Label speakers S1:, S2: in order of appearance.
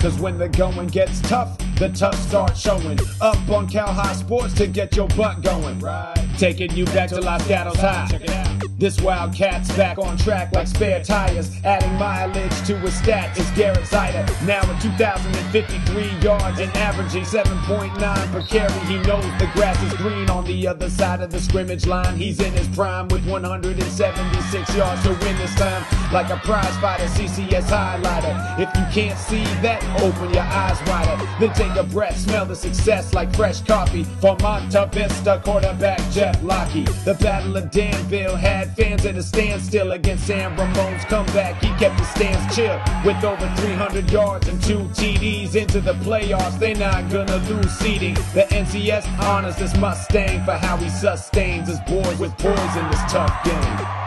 S1: Cause when the going gets tough, the tough start showing. Up on Cal High Sports to get your butt going. Right. Taking you back to Los Gatos High. Check it out. This Wildcat's back on track like spare tires. Adding mileage to his stat is Garret Zeiter. Now at 2,053 yards and averaging 7.9 per carry. He knows the grass is green on the other side of the scrimmage line. He's in his prime with 176 yards to win this time. Like a prize fighter, CCS highlighter. If you can't see that, open your eyes wider. Then take a breath, smell the success like fresh coffee. For Monte Vista quarterback Jeff Lockie. The Battle of Danville had fans at a standstill against San Ramon's comeback. He kept the stands chill with over 300 yards and two TDs into the playoffs. They not gonna lose seeding. The NCS honors this Mustang for how he sustains his boys with poise in this tough game.